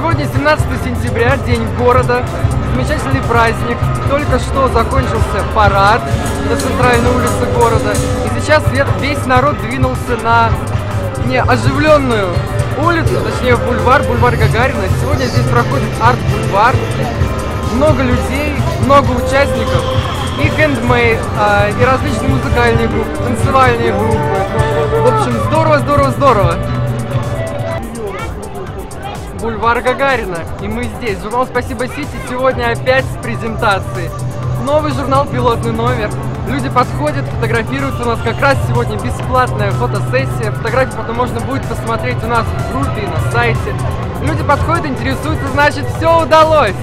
18 сентября, день города, замечательный праздник. Только что закончился парад на центральной улице города. И сейчас весь народ двинулся на неоживленную улицу, точнее бульвар, бульвар Гагарина. Сегодня здесь проходит арт-бульвар. Много людей, много участников. И хендмейд, а, и различные музыкальные группы, танцевальные группы. В общем, здорово, здорово, здорово. Бульвар Гагарина. И мы здесь. Журнал «Спасибо Сити» сегодня опять с презентацией. Новый журнал «Пилотный номер». Люди подходят, фотографируются. У нас как раз сегодня бесплатная фотосессия. Фотографии потом можно будет посмотреть у нас в группе и на сайте. Люди подходят, интересуются, значит, все удалось.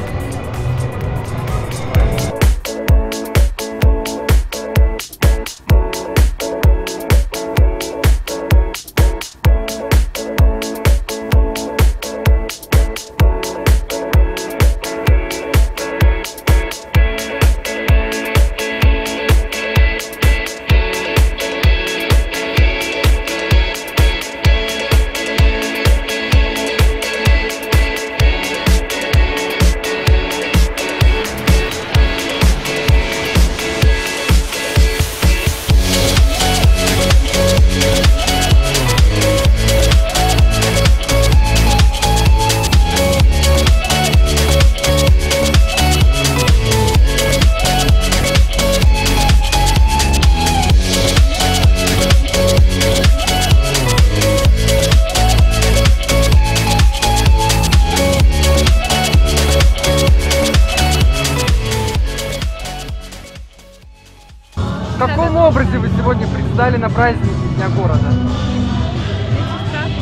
В каком образе вы сегодня предстали на празднике Дня города?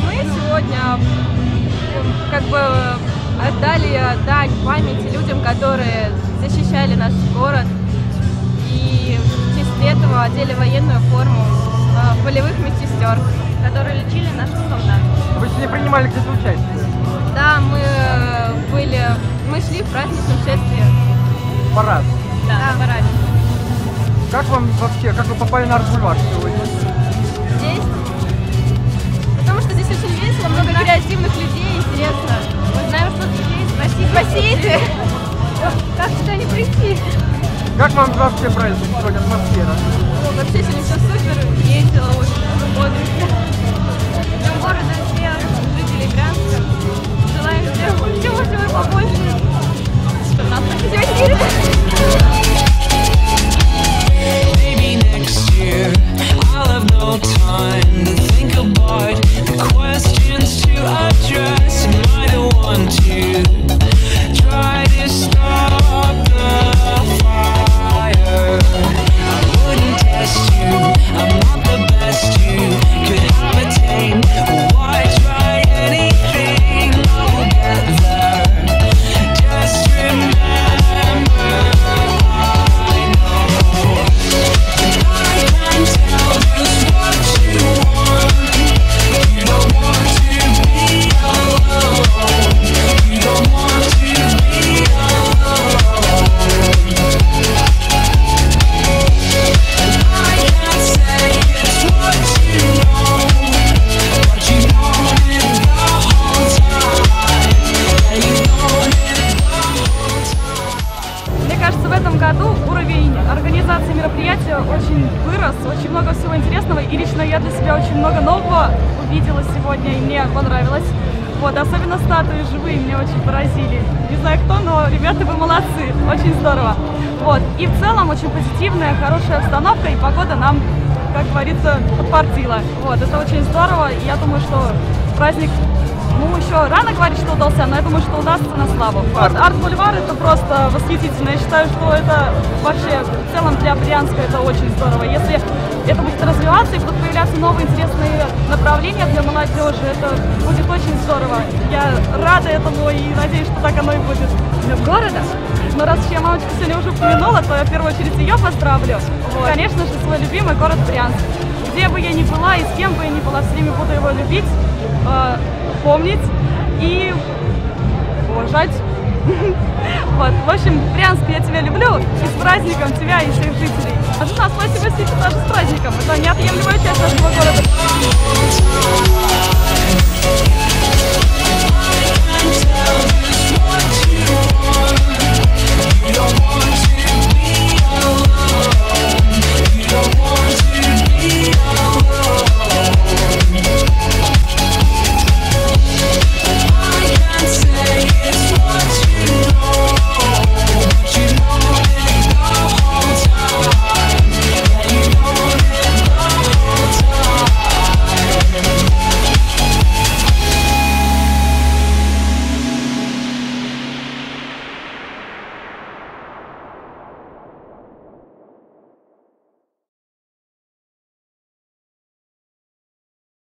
Мы сегодня как бы отдали дань памяти людям, которые защищали наш город. И в честь этого одели военную форму э, полевых медсестер, которые лечили наших солдат. Вы сегодня принимали где-то участие? Да, мы были, мы шли в праздничном шествии. Парад. Да, на параде. Как вам вообще, как вы попали на арт-бульвар сегодня? Здесь? Потому что здесь очень весело, много креативных людей, интересно. Мы знаем, что тут есть. Спасибо. Спасите. Как сюда не прийти? Как вам вообще праздник сегодня, атмосфера? О, вообще сегодня все супер, весело, очень бодренько. Мероприятия очень вырос, очень много всего интересного, и лично я для себя очень много нового увидела сегодня, и мне понравилось. Вот, особенно статуи живые меня очень поразили. Не знаю кто, но ребята, вы молодцы, очень здорово. Вот, и в целом очень позитивная, хорошая обстановка, и погода нам, как говорится, подпортила. Вот, это очень здорово, и я думаю, что праздник ну, еще рано говорить, что удался, но я думаю, что удастся на славу. Вот. Арт-бульвар это просто восхитительно. Я считаю, что это вообще в целом для Брянска это очень здорово. Если это будет развиваться и будут появляться новые интересные направления для молодежи, это будет очень здорово. Я рада этому и надеюсь, что так оно и будет. Для города? Но раз уж я мамочку сегодня уже упомянула, то я в первую очередь ее поздравлю. Вот. Конечно же, свой любимый город Брянск. Где бы я ни была и с кем бы я ни была, все время буду его любить, э, помнить и уважать. Вот, в общем, Брянск, я тебя люблю, и с праздником тебя и всех жителей. А жена, спасибо Сити тоже с праздником, это неотъемлемая часть нашего города.